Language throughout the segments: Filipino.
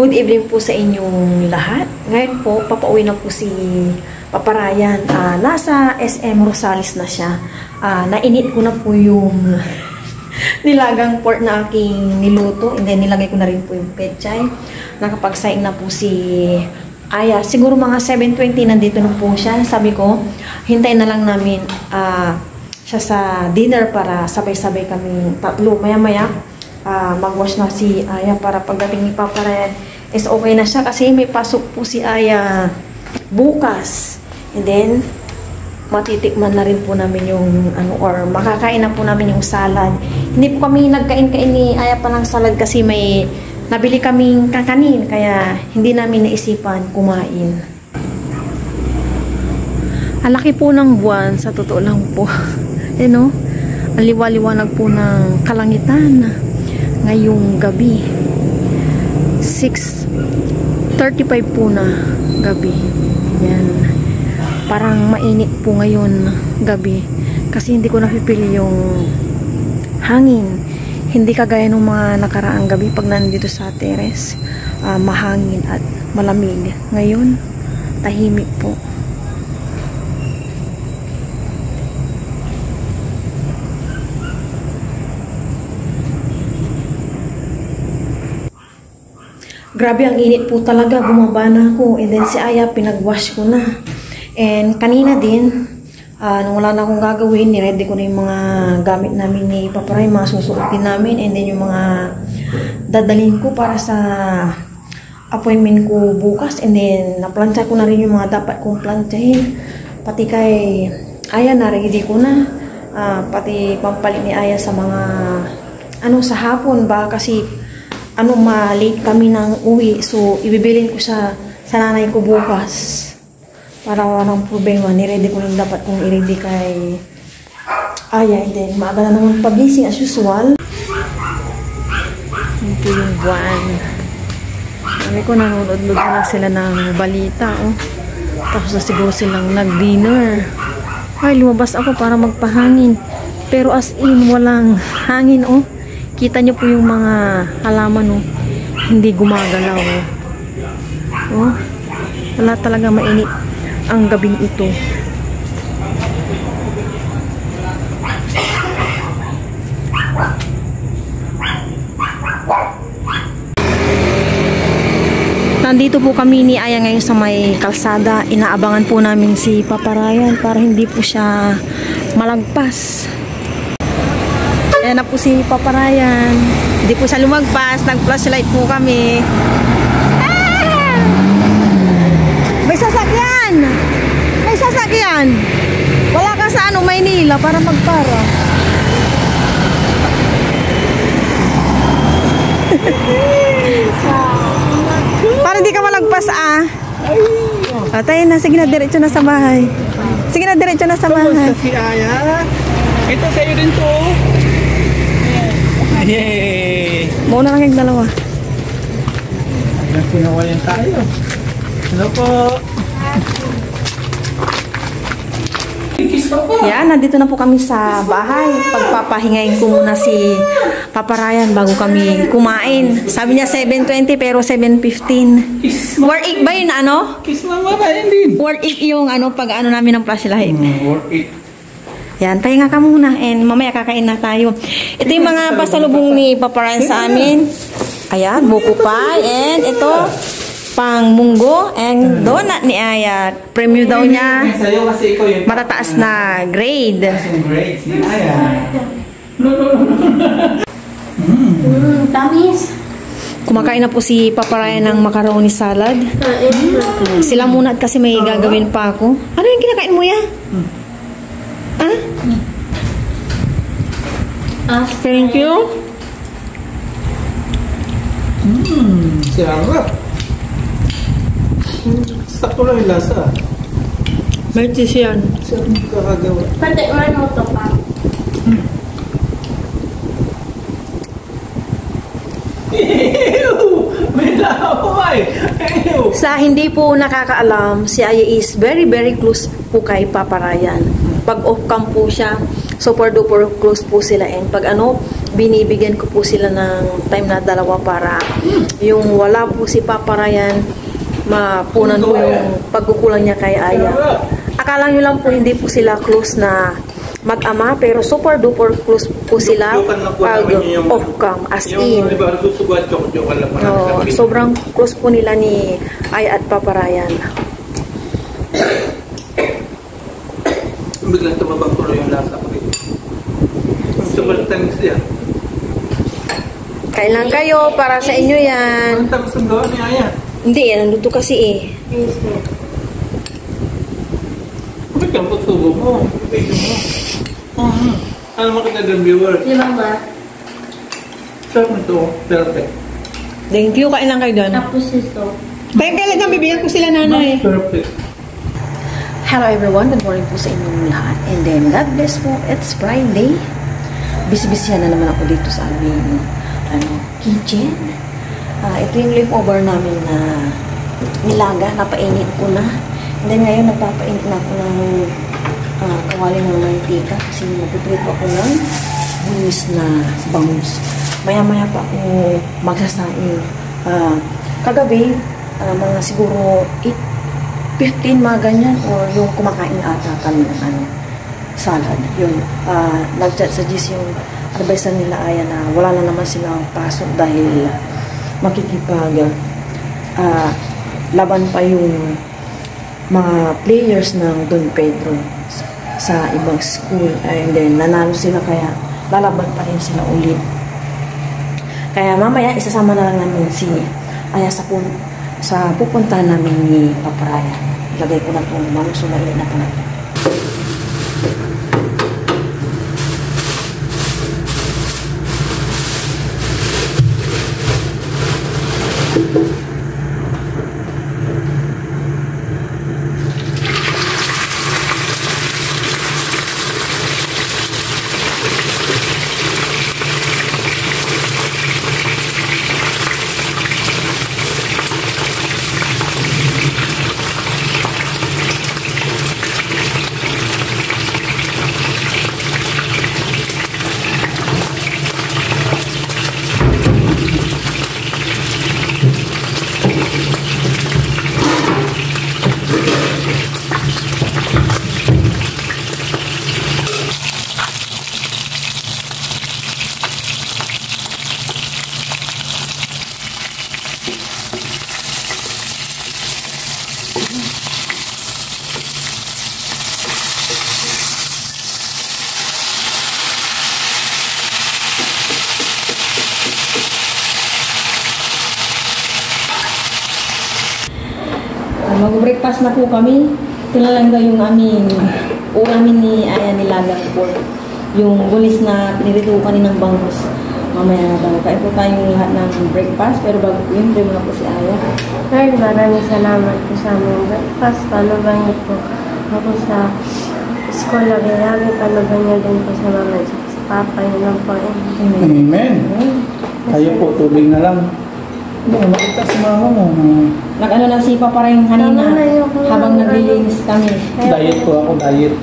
Good evening po sa inyong lahat. Ngayon po, papauwi na po si Papa Ryan. Ah, nasa SM Rosales na siya. Ah, nainit ko na po yung nilagang pork na aking niluto. And then, nilagay ko na rin po yung pechay. Nakapagsaing na po si Aya. Siguro mga 7.20 nandito na po siya. Sabi ko, hintayin na lang namin ah, siya sa dinner para sabay-sabay kami tatlo. Maya-maya, ah, magwash na si Aya para pagdating ni Papa Ryan is okay na siya kasi may pasok po si Aya bukas. And then, matitikman na rin po namin yung ano or makakain na po namin yung salad. Hindi po kami nagkain-kain ni Aya pa ng salad kasi may nabili kaming kakanin kaya hindi namin naisipan kumain. Ang laki po ng buwan, sa totoo lang po. you know, ang liwa-liwanag po ng kalangitan ngayong gabi. 6.35 po na gabi. Yan. Parang mainit po ngayon gabi. Kasi hindi ko napipili yung hangin. Hindi kagaya ng mga nakaraang gabi pag nandito sa teres. ah, mahangin at malamig. Ngayon, tahimik po. Grabe ang init po talaga. Bumaba na ako. And then si Aya, pinag-wash ko na. And kanina din, ah, nung wala na akong gagawin, niready ko na yung mga gamit namin ni Papa mga susuotin namin. And then yung mga dadalhin ko para sa appointment ko bukas. And then, naplansya ko na rin yung mga dapat kong plantsahin. Pati kay Aya, na-ready ko na. Ah, pati pampalit ni Aya sa mga ano sa hapon ba kasi ano ma-late kami ng uwi. So ibibilin ko sa sa nanay ko bukas. Para walang problema. Ni-ready ko lang dapat kung i-ready kay Aya. And then maaga na naman pablising as usual. Ito yung buwan. Sabi ko nanonood na sila ng balita oh. tapos na siguro silang nag-dinner. Ay lumabas ako para magpahangin. Pero as in walang hangin oh kita nyo po yung mga halaman oh, hindi gumagalaw oh. oh wala talaga mainit ang gabing ito Nandito po kami ni Aya ngayon sa may kalsada. Inaabangan po namin si Papa Ryan para hindi po siya malagpas. Ayan na po si Papa Ryan. Hindi po siya lumagpas. Nag-flashlight po kami. Ah! May sasakyan! May sasakyan! Wala ka sa ano, Maynila para magpara. para hindi ka malagpas ah. Ah, tayo na. Sige na, diretso na sa bahay. Sige na, diretso na sa bahay. Kamusta si Aya? Ito sa'yo din to. Yay! Mauna lang yung dalawa. Nagpinawayan tayo. Hello po. Yan, nandito na po kami sa bahay. Pagpapahingayin ko muna si Papa Ryan bago kami kumain. Sabi niya 7.20 pero 7.15. Kiss mo. Worth it ba yun ano? Kiss mama ba yun din? Worth it yung ano pag ano namin ng flashlight. Hmm, worth it. Yan, pahinga ka muna and mamaya kakain na tayo. Ito yung mga pasalubong ni Papa Ryan sa amin. Ayan, buko pie and ito pang munggo and donut ni Aya. Premium daw niya. Matataas na grade. Yung grade si Aya. Mm, tamis. Kumakain na po si Papa Ryan ng macaroni salad. Sila muna at kasi may gagawin pa ako. Ano yung kinakain mo ya? Ah? Ah, Thank you. Mmm, sarap. Sakto lang yung lasa. May cheese yan. Sarap yung kakagawa. pati manuto pa. Ew! May laway! Ew! Sa hindi po nakakaalam, si Aya is very very close po kay Papa Ryan. Pag off cam po siya, super duper close po sila. And pag ano, binibigyan ko po sila ng time na dalawa para yung wala po si Papa Ryan, mapunan po yung pagkukulang niya kay Aya. Akala nyo lang po hindi po sila close na mag-ama, pero super duper close po sila pag yung- off-cam, as in. pagiging- sobrang close po nila ni Aya at Papa Ryan. Biglang tumabang tuloy yung lasa ko tamis yan. Kailan kayo para sa inyo yan? Ang tamis ang gawa ni Aya. Hindi, yan, nandito kasi eh. Bakit ang pagsubo mo? Video mo. Mhm. Ano makita ng viewer? Di ba? Sarap nito. Perfect. Thank you, kain lang kayo doon. Tapos ito. Kaya kailan na bibigyan ko sila nanay? Perfect. Hello everyone, good morning po sa inyong lahat. And then, God bless po, it's Friday. Bisibisyan na naman ako dito sa aming ano, kitchen. Ah, ito yung leftover namin na nilaga, napainit ko na. And then ngayon, nagpapainit na ako ng uh, kawaling ng mantika kasi magpiprito ako ng buwis na bangus. Maya-maya pa ako magsasaing. Ah, kagabi, ah, mga siguro 8 15 mga ganyan or yung kumakain ata kami ng ano, salad. Yun, uh, sa GC yung advice nila Aya na wala na naman silang pasok dahil makikipag ah, laban pa yung mga players ng Don Pedro sa, ibang school and then nanalo sila kaya lalaban pa rin sila ulit. Kaya mamaya isasama na lang namin si Aya sa pun sa pupunta namin ni Paparaya. Ilagay ko na itong bangus na na pa Mag-breakfast na po kami. Ito na lang daw yung aming ulamin ni Aya nilagang pork. Yung bulis na pinirito ko kaninang bangus. Mamaya na daw. Kain po tayong lahat ng breakfast. Pero bago po yun, muna po si Aya. Lord, maraming salamat po sa aming breakfast. Paano ba niyo po ako sa school na ginamit? Paano ba niyo din po sa mama at sa papa? Yun lang po. eh. Amen. Tayo po, tubig na lang. Hindi, makita si mama mo. Nag-ano na si Papa rin kanina yun. habang naglilinis kami. Diet po ako, diet.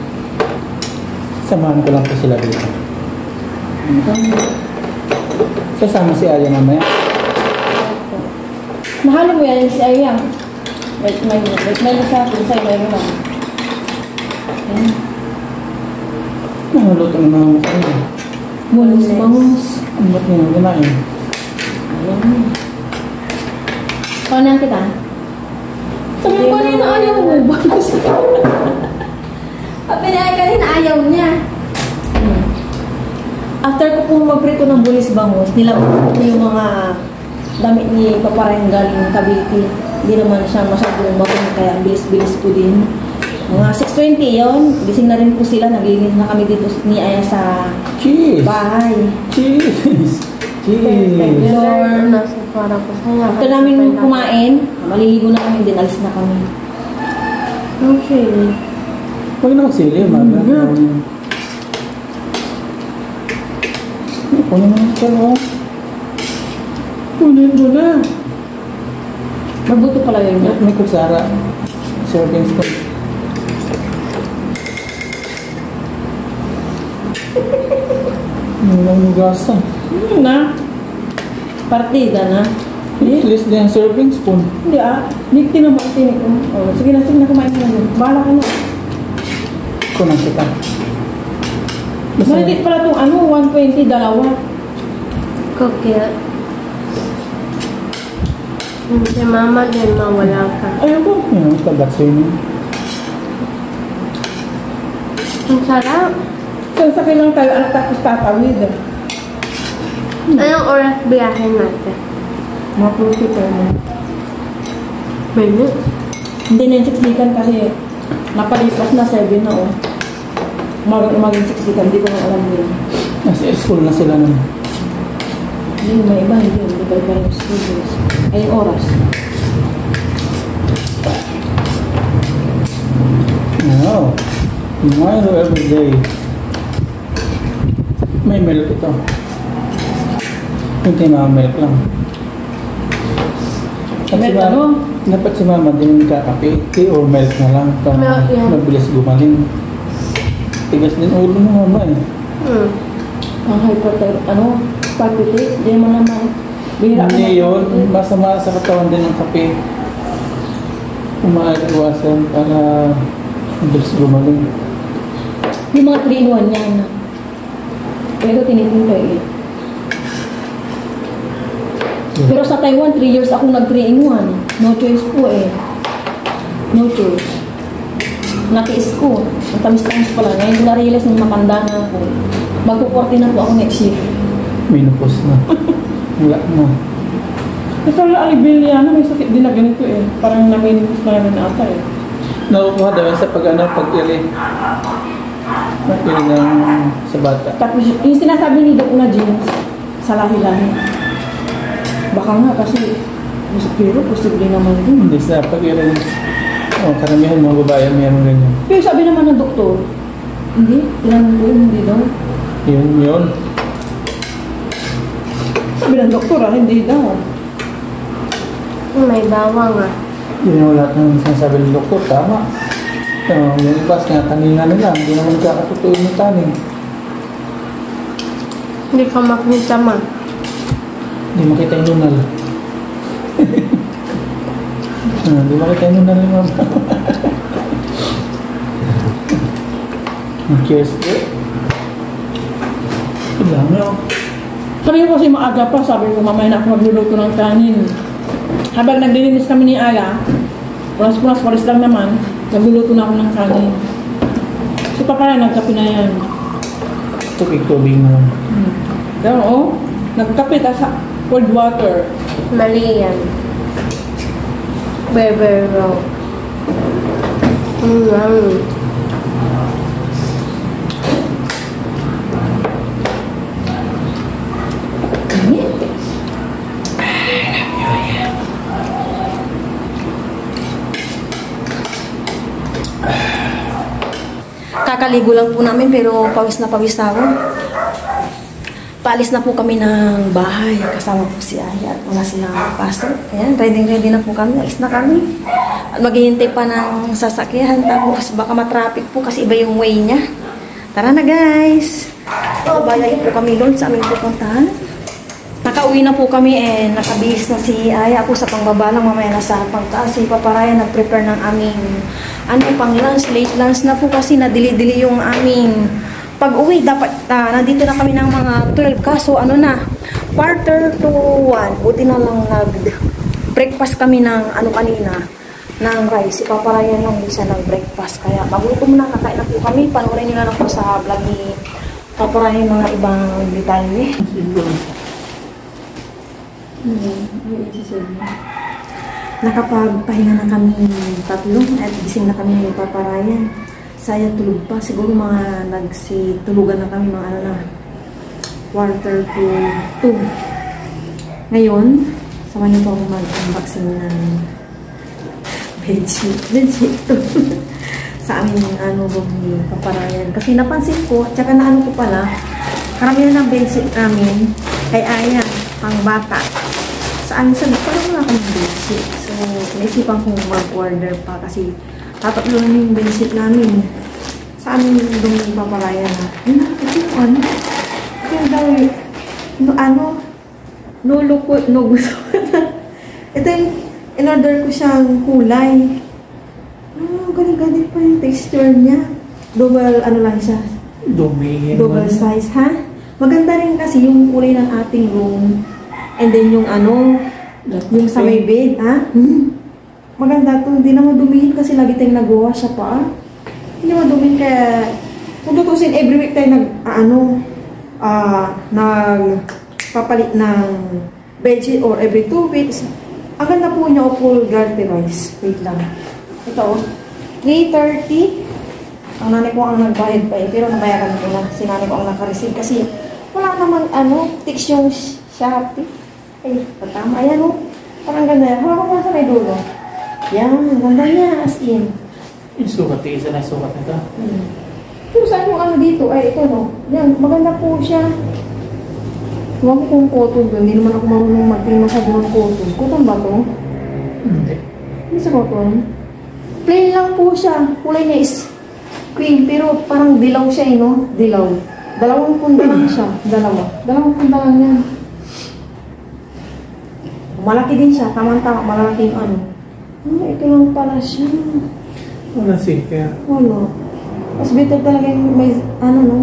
Samahan ko lang po sila dito. Sasama si Aya mamaya. Mahalo mo yan si Aya. Wait, may, wait, may sa akin sa'yo, may mo Ayan. Ano luto na mga mukha? Bulis, bangus. Ang ba't niya kinain? Ayan. Kaunan kita. Sabi ko kanina ayaw mo. Bangus. Sabi niya kanina ayaw niya. Hmm. After ko pong magprito ng bulis bangus, nilabot ko yung mga damit ni Paparang galing Cavite. Hindi naman siya masyadong marunong kaya bilis-bilis ko din. Mga 6.20 yun. Gising na rin po sila. Naglinis na kami dito ni Aya sa Cheese! bahay. Cheese! Cheese! Lord. Para po sa'yo. After namin kumain, maliligo na kami, din alis na kami. Okay. Huwag na magsili, maga. Um, Kunin mo na siya, oh. Kunin mo na. Mabuto pala yun. May kutsara. Serving spoon. Walang gasa. Hindi na. Partida na. Least din serving spoon. Hindi ah. Hindi naman tinig ko. Oh, sige na, sige na kumain ka na dun. Bahala ka na. Kunan kita. Maliit pala itong ano, 120, dalawa. Kukya. Si mama din mawala ka. Ayun ko. Yun ang tagat swimming. Ang sarap. Sasakay lang tayo, anak tapos tatawid. Anong oras biyahe natin? Maputi pa mo. Minutes. Hindi na yung siksikan kasi napalipas na 7 na oh. Umagang umaging siksikan, hindi ko na alam yun. Nasa school na sila nun. Hindi, may iba, hindi. Hindi ba iba yung studios? Ay, yung oras. Wow. Milo every day. May milk ito. Hindi na milk lang. At Milk ano? dapat si mama din kakape. Tea or milk na lang. Para Milk, yeah. mabilis gumaling. Tigas din ulo ng mama eh. Hmm. Ang hypertension, ano, palpitate, hindi mo naman. Bihira ka Hindi yun. Masama sa katawan din ng kape. Umaaliwasan para mabilis gumaling. Yung mga 3 in 1 yan. Pero tinitimpay eh. Pero sa Taiwan, 3 years ako nag 3 in 1. No choice po eh. No choice. Natiis ko. Ang tamis-tamis pala. Ngayon ko na-realize nung matanda na ako. Magpo-40 na po ako next year. Minupos na. Wala na. Ito wala alibiliana, may sakit din na ganito eh. Parang naminipos na namin ata eh. Nakukuha daw sa pag ano, pag-ili. Pag-ili ng sa bata. Tapos yung sinasabi ni Doc na jeans, sa lahi-lahi. Baka nga kasi, pero posible naman din. Hindi sa pag-ili. Oh, karamihan mga babae meron ganyan. Pero sabi naman ng doktor, hindi, tinanong ko yun, hindi daw. Yun, yun. Sabi ng doktor ah, hindi daw. May bawang ah. Yun yung lahat ng sinasabi ng doktor, tama. So, yung iba, sinataningan nila. Hindi naman kakatutuyo ng taning. Hindi ka makita ma. Hindi makita yung nunal. Ah, Hindi makita yung nunal ni mama. Curious po. Dami oh. Sabi ko kasi maaga pa, sabi ko mamaya na ako magluluto ng kanin. Habang naglilinis kami ni Ala, pulas-pulas, walis lang naman, nagluluto na ako ng kanin. Si Papa na nagkape na yan. Tubig-tubig mo. Hmm. Pero oh, nagkape ta sa cold water. Mali yan. Very, very wrong. Mm, mm. Init. Kakaligo lang po namin pero pawis na pawis na ako. Paalis na po kami ng bahay. Kasama po si Aya at wala silang pasok. Ayan, ready ready na po kami. Ais na kami. Maghihintay pa ng sasakyan. Tapos baka matraffic po kasi iba yung way niya. Tara na guys! Babayay po kami doon sa aming pupuntahan. Nakauwi na po kami eh, nakabihis na si Aya ako sa pangbabalang mamaya na sa pangtaas. Si Paparaya nag-prepare ng aming ano pang lunch, late lunch na po kasi nadili-dili yung aming pag-uwi. Dapat ah, nandito na kami ng mga 12 kaso ano na, quarter to 1. Buti na lang nag-breakfast kami ng ano kanina ng rice. Si Paparaya lang hindi siya nag-breakfast. Kaya magutom na, kakain na po kami. Panoorin nyo na lang po sa vlog ni Paparaya yung mga ibang detalye. Nakapagpahinga na kami tatlo at gising na kami ni Papa Ryan. Saya tulog pa. Siguro mga nagsitulugan na kami mga ano na quarter to two. Ngayon, sama niyo po ako mag-unboxing ng bedsheet. Bedsheet to. sa amin ano ni Papa Ryan. Kasi napansin ko, tsaka na ano ko pala, karamihan ng bedsheet namin kay Aya, pang bata. Sa amin sa parang wala akong bedsheet. So, naisipan kong mag-order pa kasi tatatlo na yung bedsheet namin. Sa amin doon yung papalaya na, yun na, ito yung ano. Ito yung daw no, ano, nulo ko, no gusto Ito yung, in-order ko siyang kulay. Ah, galing-galing pa yung texture niya. Double, ano lang siya, Dumi. double size, ha? Maganda rin kasi yung kulay ng ating room. And then yung ano, yung sa may bed, ha? Hmm. Maganda to. Hindi naman dumihin kasi lagi tayong nagawa siya pa. Hindi naman dumihin kaya kung tutusin every week tayo nag, ah, ano, ah, nag papalit ng bedsheet or every two weeks. Ang ganda po niya o full garterize. Wait lang. Ito oh. 330. Ang nanay ko ang nagbayad pa eh. Pero nabayaran ko na. Si ko ang nakareceive kasi wala namang ano, tics yung Shopee. Ay, patama. Ayan oh. Parang ganda yan. Hawakan mo sa may dulo. Yan, ang ganda niya. As in. Yung sukat, isa na sukat nito. Hmm. Pero saan yung ano dito? Ay, ito no. Yan, maganda po siya. Huwag ko kung cotton doon. Hindi naman ako marunong magtingin masyado ng cotton. Cotton ba to? Hindi. Hindi sa cotton. Plain lang po siya. Kulay niya is cream. Pero parang dilaw siya eh, no? Dilaw. Dalawang punda lang siya. Dalawa. Dalawang punda lang yan. Malaki din siya. Tama-tama. Malaki yung ano. Ah, ito lang pala siya. Wala kaya Ano? Mas better talaga yung may, ano no,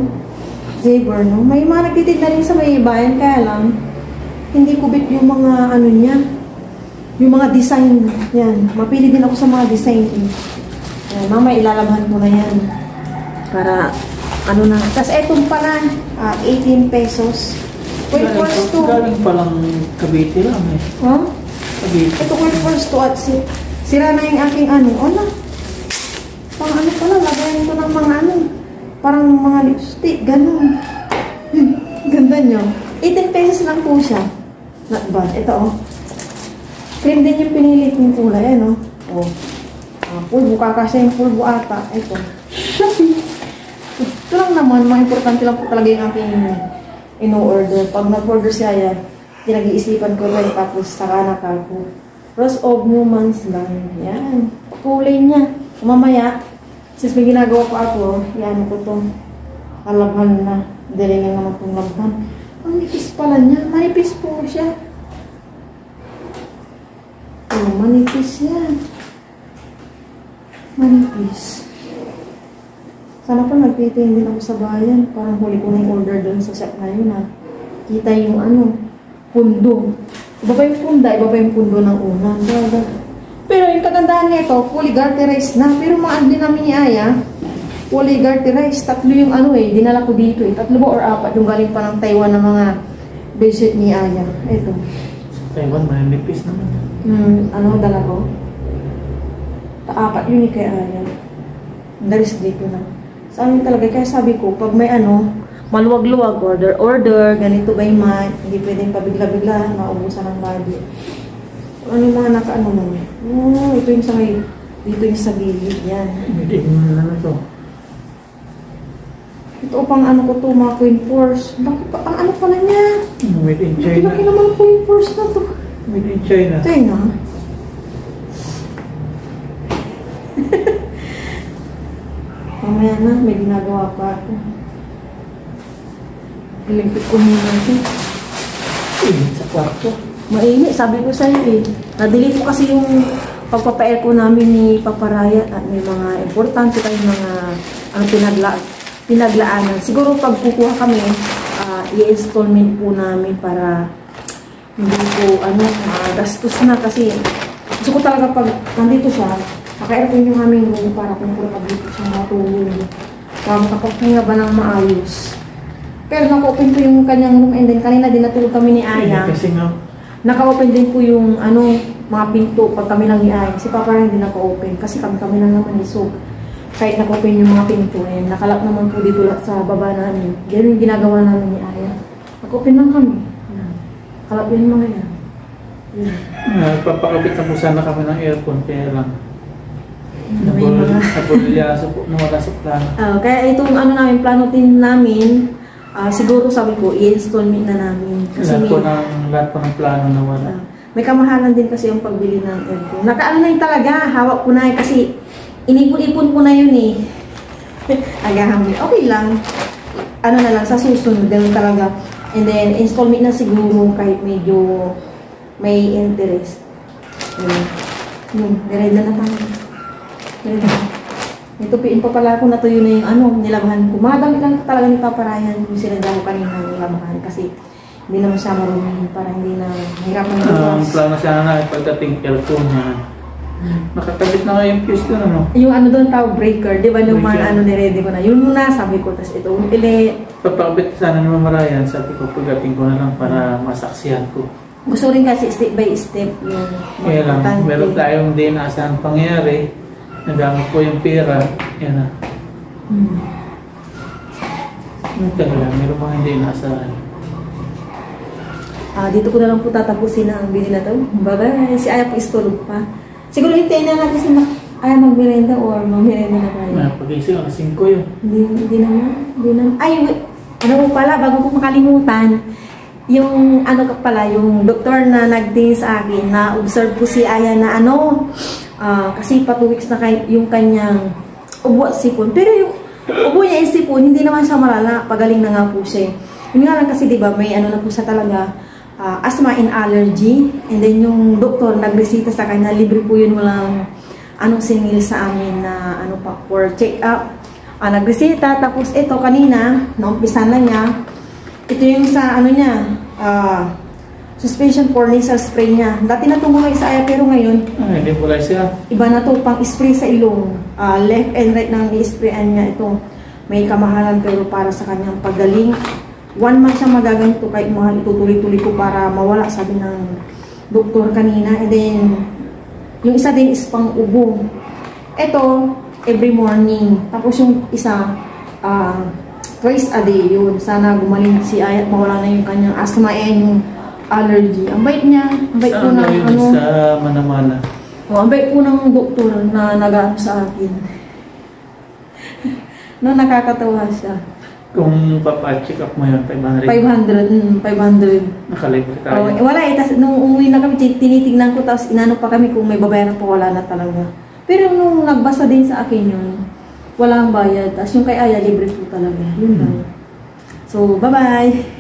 zebra, no? May mga nagtitinda rin sa may bayan, kaya lang, hindi kubit yung mga, ano niya, yung mga design, yan. Mapili din ako sa mga design. Eh. Yan, mama, ilalabhan ko na yan. Para, ano na. Tapos etong pala, ah, 18 pesos. Wait first to. Galing palang Cavite lang eh. Huh? Cavite. Ito wait first to at si, sira na yung aking ano. Ano? Pang ano pala, lagayan ko ng mga ano. Parang mga lipstick, ganun. Ganda nyo. 18 pesos lang po siya. Not bad. Ito oh. Cream din yung pinili kong kulay, ano? Oh. Ah, pulbo, kakasya yung pulbo ata. Ito. Ito lang naman, mga importante lang po talaga yung aking ino-order. Pag nag-order siya yan, pinag-iisipan ko rin tapos saka nakako. Rose of Newman's lang. Yan. Kulay niya. Mamaya, since may ginagawa pa ako, yan ko to. Alabhan na. Dalingan naman itong labhan. Ang nipis pala niya. Manipis po siya. Oh, manipis yan. Manipis. Sana pa nagtitingin din ako sa bayan. Parang huli ko na yung order doon sa shop na yun ha. Kita yung ano, pundo. Iba pa yung punda, iba pa yung pundo ng una. Pero yung kagandahan nito, fully garterized na. Pero mga din namin ni Aya, fully garterized. Tatlo yung ano eh, dinala ko dito eh. Tatlo ba or apat yung galing pa ng Taiwan ng mga bedsheet ni Aya. Ito. Sa Taiwan, manipis naman. Hmm, ano dala ko? Taapat yun ni kay Aya. Dalis dito na. Sa amin talaga, kaya sabi ko, pag may ano, maluwag-luwag, order, order, ganito by month, hindi pwedeng pabigla-bigla, maubusan ng budget. Ano yung mga naka-ano naman? Oh, ito yung sa may, dito yung sa gilid, yan. Hindi mo na na to. Ito pang ano ko to, mga queen force. Bakit pa, ang ano pala niya? Made in China. Laki naman queen force na to. Made in China. Ito yun ah. Mamaya na, may ginagawa pa ako. Ilingkit ko muna ito. Eh, sa kwarto. Mainit, sabi ko sa'yo eh. Na-delete ko kasi yung pagpapa ko namin ni Paparaya at may mga importante tayong mga ang pinagla pinaglaanan. Siguro pag kukuha kami, ah, i-installment po namin para hindi po ano, ah, gastos na kasi gusto ko talaga pag nandito siya, naka-aircon yung aming room para kung puro pag dito siya matulog. Para makapagpahinga ba ng maayos. Pero naka-open po yung kanyang room and then kanina din natulog kami ni Aya. Kasi nga, Naka-open din po yung ano, mga pinto pag kami lang ni Ay. Si Papa rin hindi naka-open kasi kami kami lang naman So, kahit naka-open yung mga pinto, eh, nakalak naman po dito sa baba namin. Ganun yung ginagawa namin ni Aya. Naka-open lang kami. Yan. Kalap yan mga yan. Yan. uh, papakabit na po sana kami ng aircon, kaya lang. May mga... Nabulyaso po, nawala sa plano. Ah, kaya itong ano namin, plano din namin, ah, siguro sabi ko, i-installment na namin. Kasi Lahat po may, ng, lahat po ng plano nawala. ah, may kamahalan din kasi yung pagbili ng aircon. Nakaano na yun talaga, hawak ko na eh, kasi inipon-ipon ko na yun eh. Agahan mo. Okay lang. Ano na lang, sa susunod, ganun talaga. And then, installment na siguro kahit medyo may interest. Yun. Yun, direda na tayo. Direda na. Ito, piin pa pala ako natuyo na yung ano, nilabahan ko. Mga damit lang talaga ni Papa Ryan yung sinanda ko kanina nilabahan kasi hindi naman siya marunong para hindi na hirapan Ang bukas. plano sana na pagdating aircon na nakakabit na nga yung fuse doon, ano? Yung ano doon tawag breaker, di ba nung mga ano niready ko na. Yun muna, sabi ko, tas ito, ili, Papakabit sana ni Mama Ryan, sabi ko pagdating ko na lang para masaksihan ko. gusto rin kasi step by step yung Kaya lang, meron tayong di inaasahan pangyayari. Nagamit ko yung pera. Yan na. Hmm. Yung talaga, meron mga hindi inaasahan. Ah, dito ko na lang po tatapusin ang video na to. Bye-bye. Si Aya po istulog pa. Siguro hintayin na natin si Aya magmerenda or magmerenda na tayo. May pagising, alas 5 yun. Hindi, hindi naman. Hindi naman. Ay, wait. Ano po pala, bago ko makalimutan, yung ano ka pala, yung doktor na nagtingin sa akin, na observe ko si Aya na ano, ah, kasi pa two weeks na kay, yung kanyang ubo at sipon. Pero yung ubo niya yung sipon, hindi naman siya malala. Pagaling na nga po siya. Yun nga lang kasi, di ba, may ano na po siya talaga, ah, asthma and allergy. And then yung doktor nagresita sa kanya, libre po yun, walang anong singil sa amin na ano pa, for check-up. Ah, nagresita, tapos ito kanina, naumpisa na niya, ito yung sa ano niya, ah, suspension for nasal spray niya. Dati na tumuloy sa aya, pero ngayon, Ah, hindi pala siya. iba na to, pang spray sa ilong. Ah, left and right nang i-sprayan niya ito. May kamahalan pero para sa kanyang paggaling. One month siya magaganito kahit mahal itutuloy-tuloy ko para mawala, sabi ng doktor kanina. And then, yung isa din is pang ubo. Ito, every morning. Tapos yung isa, ah, twice a day yun. Sana gumaling si Ayat, mawala na yung kanyang asthma and yung allergy. Ang bait niya, ang bait po ng ano. Sa Manamana. Oh, ang bait po ng doktor na nag sa akin. no, nakakatawa siya. Kung papa-check up mo yun, 500. 500, mm, 500. Nakalibre tayo. Oh, wala eh, tas nung umuwi na kami, tin- tinitingnan ko, tapos inano pa kami kung may babayaran pa, wala na talaga. Pero nung nagbasa din sa akin yun, walang bayad. Tapos yung kay Aya, libre po talaga. Yun lang. So, bye-bye!